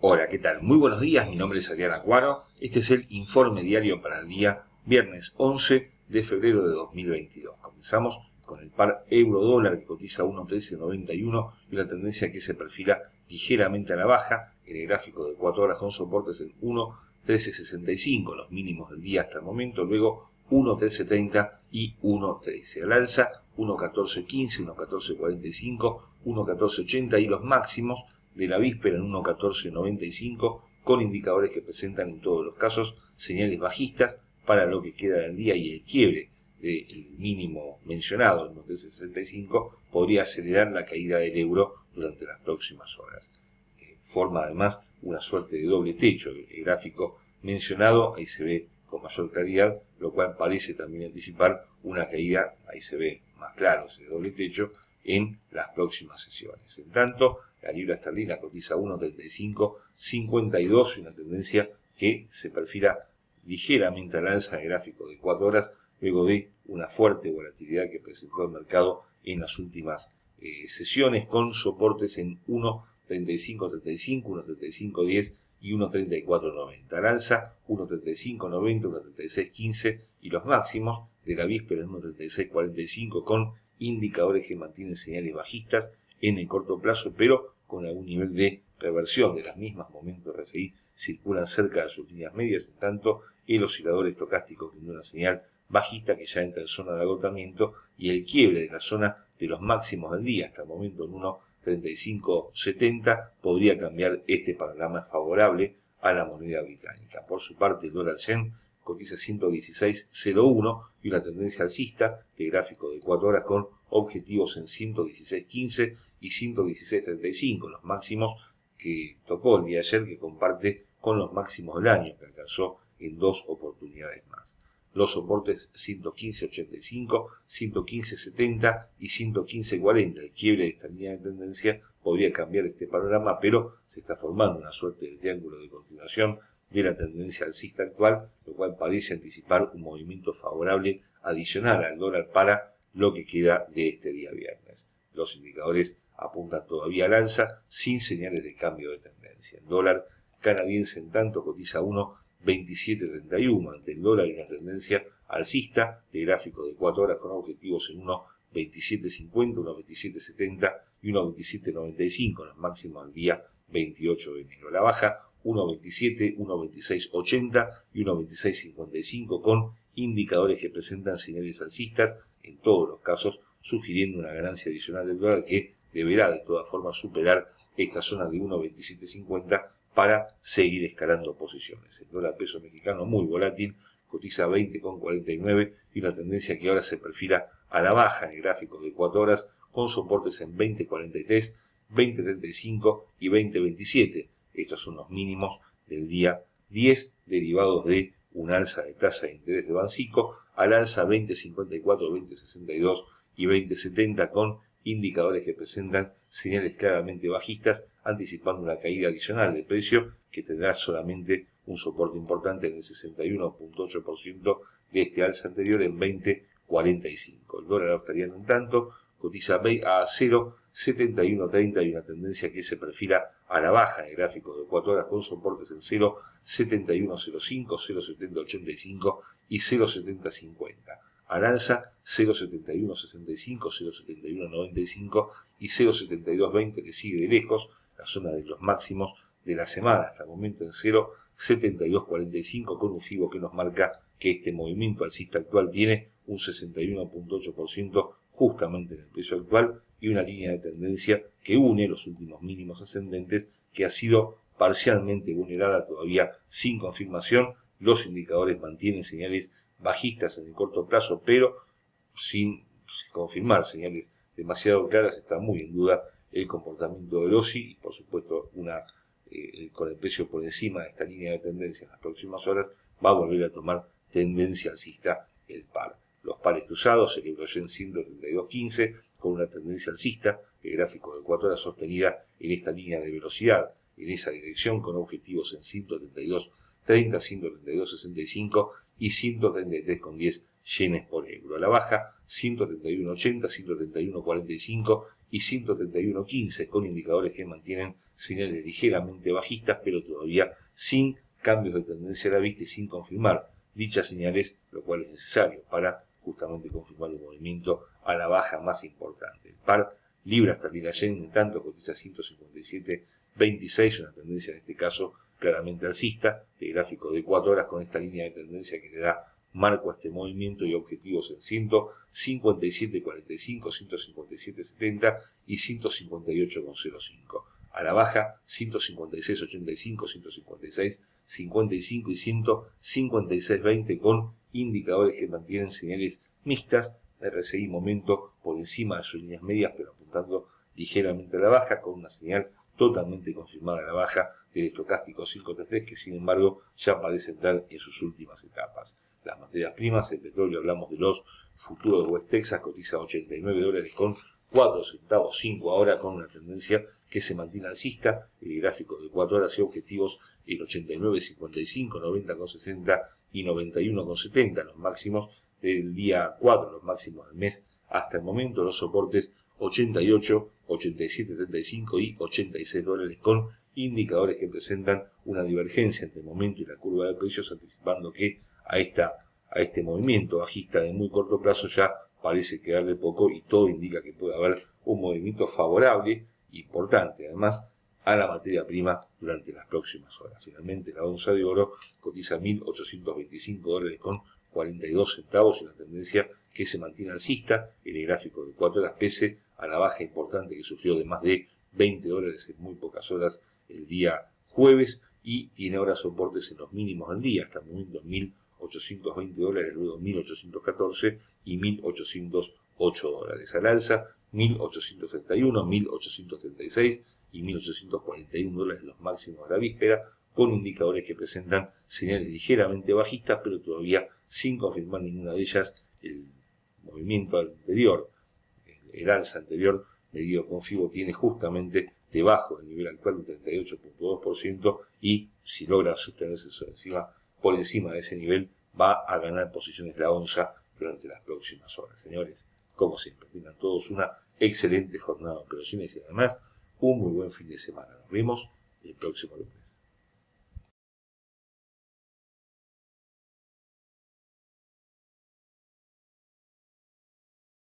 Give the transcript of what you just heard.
Hola, ¿qué tal? Muy buenos días, mi nombre es Adrián Acuaro. Este es el informe diario para el día viernes 11 de febrero de 2022. Comenzamos con el par euro-dólar que cotiza 1.1391 y la tendencia que se perfila ligeramente a la baja en el gráfico de 4 horas con soportes en 1.1365, los mínimos del día hasta el momento, luego 1.1330 y 1.13. Al alza 1.1415, 1.1445, 1.1480 y los máximos de la víspera en 1.1495 con indicadores que presentan en todos los casos señales bajistas para lo que queda del día y el quiebre del mínimo mencionado, el 1.1365, podría acelerar la caída del euro durante las próximas horas. Eh, forma además una suerte de doble techo. El gráfico mencionado, ahí se ve con mayor claridad, lo cual parece también anticipar una caída, ahí se ve más claro ese doble techo, en las próximas sesiones. En tanto, la libra esterlina cotiza 1.3552 y una tendencia que se perfila ligeramente al alza en el gráfico de 4 horas luego de una fuerte volatilidad que presentó el mercado en las últimas eh, sesiones con soportes en 1.3535, 1.3510 y 1.3490. Al alza 1.3590, 1.3615 y los máximos de la víspera en 1.3645 con indicadores que mantienen señales bajistas en el corto plazo, pero con algún nivel de reversión de las mismas momentos RSI circulan cerca de sus líneas medias, en tanto el oscilador estocástico tiene una señal bajista que ya entra en zona de agotamiento y el quiebre de la zona de los máximos del día hasta el momento en 1.3570 podría cambiar este panorama favorable a la moneda británica. Por su parte, el dólar yen cotiza 116.01 y una tendencia alcista de gráfico de 4 horas con objetivos en 116.15 y 116.35, los máximos que tocó el día de ayer que comparte con los máximos del año que alcanzó en dos oportunidades más. Los soportes 115.85, 115.70 y 115.40. El quiebre de esta línea de tendencia podría cambiar este panorama, pero se está formando una suerte de triángulo de continuación de la tendencia alcista actual, lo cual parece anticipar un movimiento favorable adicional al dólar para lo que queda de este día viernes. Los indicadores apuntan todavía al alza sin señales de cambio de tendencia. El dólar canadiense en tanto cotiza 1.2731 ante el dólar y una tendencia alcista de gráfico de 4 horas con objetivos en 1.2750, 1.2770 y 1.2795, los máximos del día 28 de enero. La baja 1.27, 1.2680 y 1.2655 con indicadores que presentan señales alcistas en todos los casos, sugiriendo una ganancia adicional del dólar que deberá de todas formas superar esta zona de 1.2750 para seguir escalando posiciones. El dólar peso mexicano muy volátil, cotiza 20,49 y una tendencia que ahora se perfila a la baja en el gráfico de 4 horas con soportes en 20.43, 20.35 y 20.27 estos son los mínimos del día 10 derivados de un alza de tasa de interés de Bancico al alza 20.54, 20.62 y 20.70 con indicadores que presentan señales claramente bajistas anticipando una caída adicional de precio que tendrá solamente un soporte importante en el 61.8% de este alza anterior en 20.45. El dólar australiano en tanto cotiza a 0,7130 y una tendencia que se perfila a la baja en el gráfico de 4 horas con soportes en 0,7105, 0,7085 y 0,7050. Al alza 0,7165, 0,7195 y 0,7220 que sigue de lejos la zona de los máximos de la semana hasta el momento en 0,7245 con un FIBO que nos marca que este movimiento alcista actual tiene un 61.8% justamente en el precio actual y una línea de tendencia que une los últimos mínimos ascendentes que ha sido parcialmente vulnerada todavía sin confirmación. Los indicadores mantienen señales bajistas en el corto plazo, pero sin, confirmar señales demasiado claras está muy en duda el comportamiento del OSI y por supuesto una eh, con el precio por encima de esta línea de tendencia en las próximas horas va a volver a tomar tendencia alcista el par. Los pares cruzados, el euro en 132.15 con una tendencia alcista, el gráfico de 4 horas sostenida en esta línea de velocidad, en esa dirección con objetivos en 132.30, 132.65 y 133.10 yenes por euro. A la baja 131.80, 131.45 y 131.15 con indicadores que mantienen señales ligeramente bajistas, pero todavía sin cambios de tendencia a la vista y sin confirmar dichas señales, lo cual es necesario para justamente confirmar un movimiento a la baja más importante. El par libra esterlina yen en tanto cotiza 157.26, una tendencia en este caso claramente alcista, de gráfico de 4 horas con esta línea de tendencia que le da marco a este movimiento y objetivos en 157.45, 157.70 y 158.05. A la baja 156.85, 156, 55 y 156.20 con indicadores que mantienen señales mixtas. RSI momento por encima de sus líneas medias pero apuntando ligeramente a la baja con una señal totalmente confirmada a la baja del estocástico 533 que sin embargo ya parece entrar en sus últimas etapas las materias primas, el petróleo, hablamos de los futuros de West Texas, cotiza 89 dólares con 4 centavos 5 ahora con una tendencia que se mantiene alcista, el gráfico de 4 horas y objetivos el 89, 55, 90 con 60 y 91 con 70, los máximos del día 4, los máximos del mes hasta el momento, los soportes 88, 87, 35 y 86 dólares con indicadores que presentan una divergencia entre el momento y la curva de precios, anticipando que a, esta, a este movimiento bajista de muy corto plazo ya parece quedarle poco y todo indica que puede haber un movimiento favorable importante además a la materia prima durante las próximas horas. Finalmente la onza de oro cotiza 1.825 dólares con 42 centavos una tendencia que se mantiene alcista en el gráfico de 4 horas pese a la baja importante que sufrió de más de 20 dólares en muy pocas horas el día jueves y tiene ahora soportes en los mínimos del día hasta el momento 1.000 820 dólares, luego 1814 y 1808 dólares. Al alza, 1831, 1836 y 1841 dólares los máximos de la víspera, con indicadores que presentan señales ligeramente bajistas, pero todavía sin confirmar ninguna de ellas el movimiento anterior, el alza anterior medido con FIBO tiene justamente debajo del nivel actual un 38.2% y si logra sostenerse encima por encima de ese nivel, va a ganar posiciones la onza durante las próximas horas. Señores, como siempre, tengan todos una excelente jornada de operaciones y además un muy buen fin de semana. Nos vemos el próximo lunes.